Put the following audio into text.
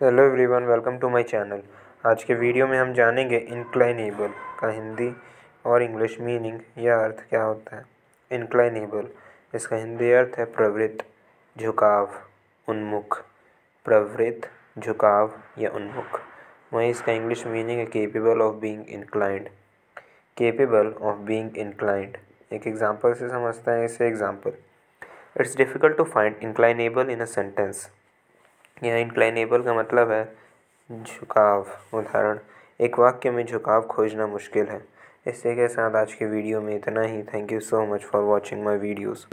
Hello everyone welcome to my channel आज के video में हम जानेंगे इंक्लाइनेबल का हिंदी और इंग्लिश मीनिंग या अर्थ क्या होता है। इंक्लाइनेबल इसका हिंदी अर्थ है प्रवृत्त, झुकाव, उन्मुख। प्रवृत्त, झुकाव या उन्मुख। वहीं इसका इंग्लिश मीनिंग है capable of being inclined capable of being inclined एक एग्जांपल से समझते हैं, इसे example it's difficult to find inclinable in a sentence यह इंक्लाइनेबल का मतलब है झुकाव, उदाहरण। एक वाक्य में झुकाव खोजना मुश्किल है। इसी के साथ आज के वीडियो में इतना ही। Thank you so much for watching my videos